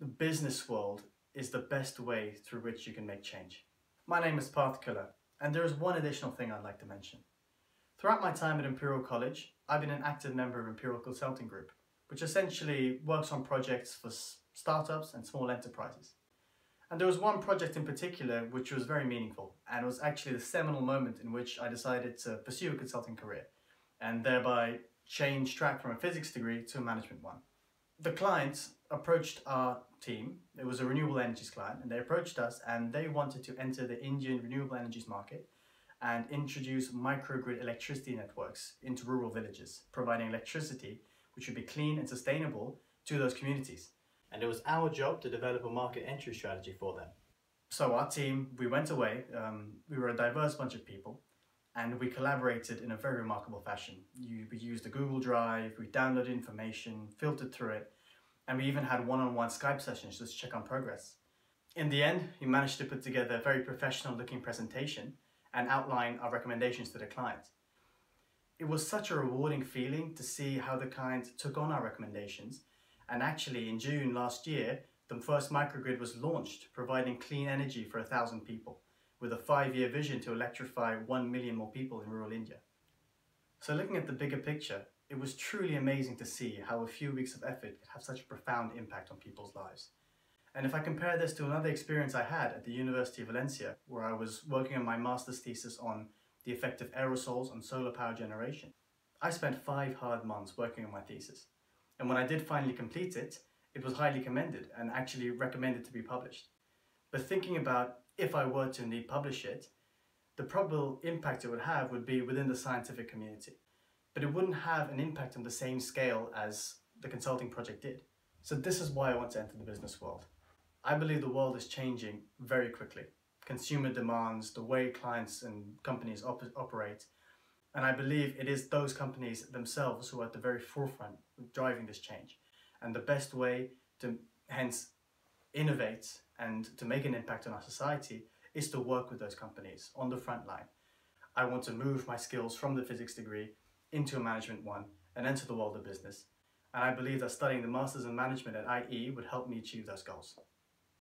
the business world is the best way through which you can make change. My name is Parth Khullar, and there is one additional thing I'd like to mention. Throughout my time at Imperial College, I've been an active member of Imperial Consulting Group, which essentially works on projects for startups and small enterprises. And there was one project in particular which was very meaningful, and was actually the seminal moment in which I decided to pursue a consulting career, and thereby change track from a physics degree to a management one the client approached our team. It was a renewable energies client, and they approached us and they wanted to enter the Indian renewable energies market and introduce microgrid electricity networks into rural villages, providing electricity which would be clean and sustainable to those communities. And it was our job to develop a market entry strategy for them. So our team, we went away, um, we were a diverse bunch of people, and we collaborated in a very remarkable fashion. You, we used the Google Drive, we downloaded information, filtered through it, and we even had one-on-one -on -one Skype sessions just to check on progress. In the end, we managed to put together a very professional looking presentation and outline our recommendations to the client. It was such a rewarding feeling to see how the client took on our recommendations and actually in June last year, the first microgrid was launched, providing clean energy for a thousand people with a five-year vision to electrify 1 million more people in rural India. So looking at the bigger picture, it was truly amazing to see how a few weeks of effort could have such a profound impact on people's lives. And if I compare this to another experience I had at the University of Valencia, where I was working on my master's thesis on the effect of aerosols on solar power generation, I spent five hard months working on my thesis. And when I did finally complete it, it was highly commended and actually recommended to be published. But thinking about if I were to indeed publish it, the probable impact it would have would be within the scientific community. But it wouldn't have an impact on the same scale as the consulting project did. So this is why I want to enter the business world. I believe the world is changing very quickly. Consumer demands, the way clients and companies op operate, and I believe it is those companies themselves who are at the very forefront driving this change. And the best way to hence innovate and to make an impact on our society is to work with those companies on the front line. I want to move my skills from the physics degree into a management one and enter the world of business. And I believe that studying the Masters in Management at IE would help me achieve those goals.